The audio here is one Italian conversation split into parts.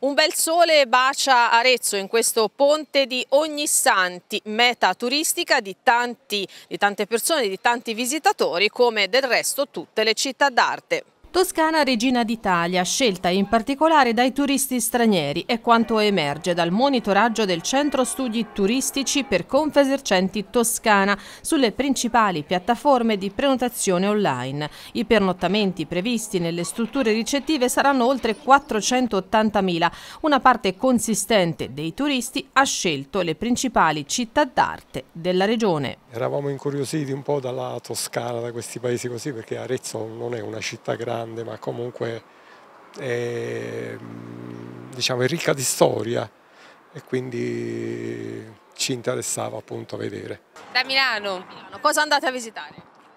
Un bel sole bacia Arezzo in questo ponte di Ognissanti, meta turistica di, tanti, di tante persone, di tanti visitatori, come del resto tutte le città d'arte. Toscana Regina d'Italia, scelta in particolare dai turisti stranieri, è quanto emerge dal monitoraggio del Centro Studi Turistici per Confesercenti Toscana sulle principali piattaforme di prenotazione online. I pernottamenti previsti nelle strutture ricettive saranno oltre 480.000. Una parte consistente dei turisti ha scelto le principali città d'arte della regione. Eravamo incuriositi un po' dalla Toscana, da questi paesi così, perché Arezzo non è una città grande grande, ma comunque è, diciamo, è ricca di storia e quindi ci interessava appunto vedere. Da Milano. Milano. Cosa andate a visitare?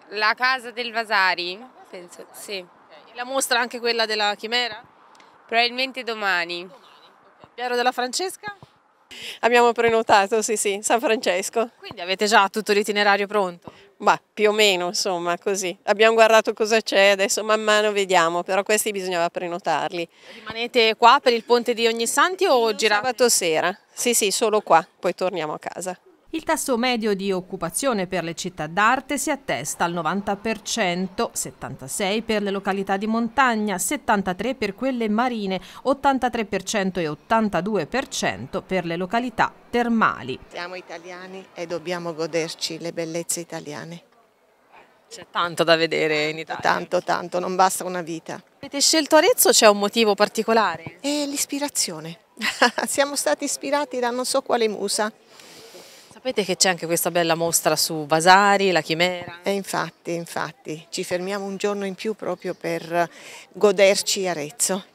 La casa del Vasari, penso, sì. Okay. La mostra anche quella della Chimera? Probabilmente domani. domani. Okay. Piero della Francesca? Abbiamo prenotato, sì sì, San Francesco. Quindi avete già tutto l'itinerario pronto? Ma più o meno, insomma, così. Abbiamo guardato cosa c'è, adesso man mano vediamo, però questi bisognava prenotarli. Rimanete qua per il ponte di Ognissanti o girate? Sabato sera, sì sì, solo qua, poi torniamo a casa. Il tasso medio di occupazione per le città d'arte si attesta al 90%, 76 per le località di montagna, 73 per quelle marine, 83% e 82% per le località termali. Siamo italiani e dobbiamo goderci le bellezze italiane. C'è tanto da vedere in Italia. Tanto, tanto, non basta una vita. Avete scelto Arezzo o c'è un motivo particolare? È l'ispirazione. Siamo stati ispirati da non so quale musa. Sapete che c'è anche questa bella mostra su Vasari, la Chimera? E infatti, infatti, ci fermiamo un giorno in più proprio per goderci Arezzo.